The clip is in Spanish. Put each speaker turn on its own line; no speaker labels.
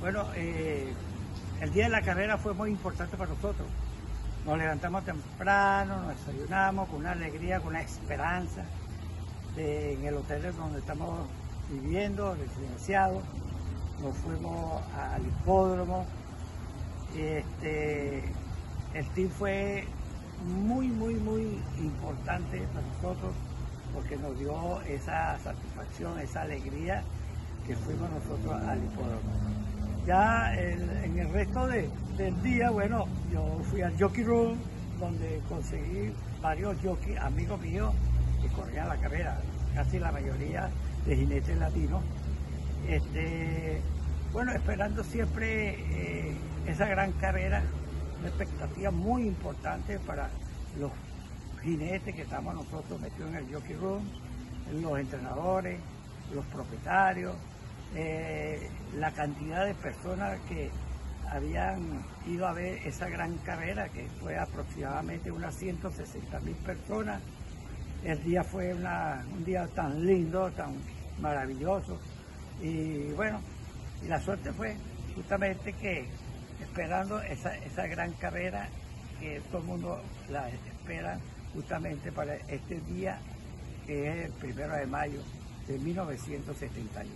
Bueno, eh, el día de la carrera fue muy importante para nosotros. Nos levantamos temprano, nos desayunamos con una alegría, con una esperanza en el hotel donde estamos viviendo, residenciados. Nos fuimos al hipódromo. Este, el team fue muy, muy, muy importante para nosotros porque nos dio esa satisfacción, esa alegría que fuimos nosotros al hipódromo. Ya en el resto del día, bueno, yo fui al Jockey Room, donde conseguí varios jockeys, amigos míos, que corrían la carrera, casi la mayoría de jinetes latinos. Este, bueno, esperando siempre eh, esa gran carrera, una expectativa muy importante para los jinetes que estamos nosotros metidos en el Jockey Room, los entrenadores, los propietarios, eh, la cantidad de personas que habían ido a ver esa gran carrera, que fue aproximadamente unas 160 mil personas. El día fue un día tan lindo, tan maravilloso. Y bueno, y la suerte fue justamente que esperando esa, esa gran carrera que todo el mundo la espera justamente para este día que es el primero de mayo de 1971.